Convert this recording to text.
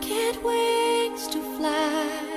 get wings to fly.